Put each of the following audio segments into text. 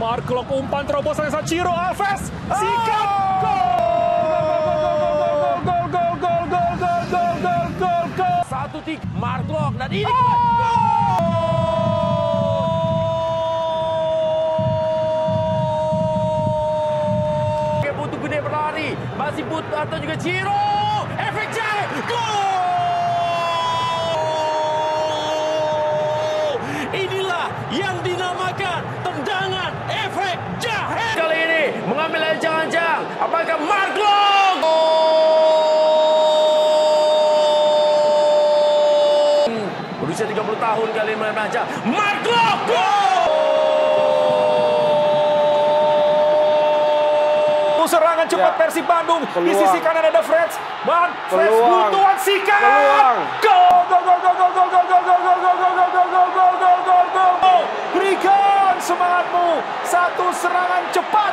Mark umpan terobosan Sachiro Alves. Sikat. Satu tik Mark Lok dan ini oh! butuh gede berlari masih butuh atau juga Ciro efek jahit gol Inilah yang di apakah Mark Lok? Berusia 30 tahun kali ini membaca Mark Lok! Serangan cepat Ya. Persib Bandung. Di sisi kanan ada Freds. Dan Freds butuhan sikat. Peluang. Gol, gol, gol, gol, gol, gol, gol, gol, gol, gol, gol, gol, gol, gol, gol, gol, gol, gol, gol, gol. Berikan semangatmu. Satu serangan cepat.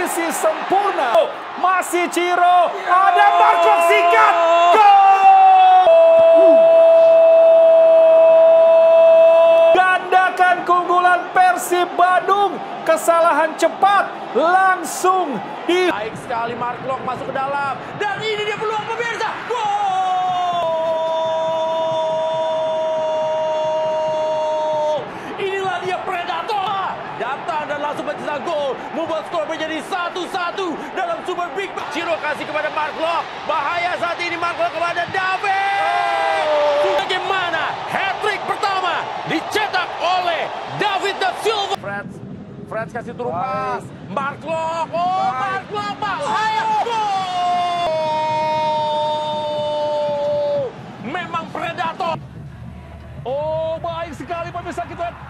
Transisi sempurna. Masih Ciro. Ada Markov sikat. Gol! Gandakan keunggulan Persib Bandung. Kesalahan cepat langsung di Baik sekali Mark Lok masuk ke dalam. Dan ini dia peluang pemirsa. Mencetak gol. Membuat skor menjadi satu-satu dalam Super Big Match. Ciro kasih kepada Mark Lok. Bahaya saat ini Mark Lok kepada David. Bagaimana hat-trick pertama dicetak oleh David da Silva. Fred, Fred kasih turun pas. Mark Lok. Oh, Mark Lok bahaya. Gol! Memang Predator. Oh, baik sekali pemirsa kita lihat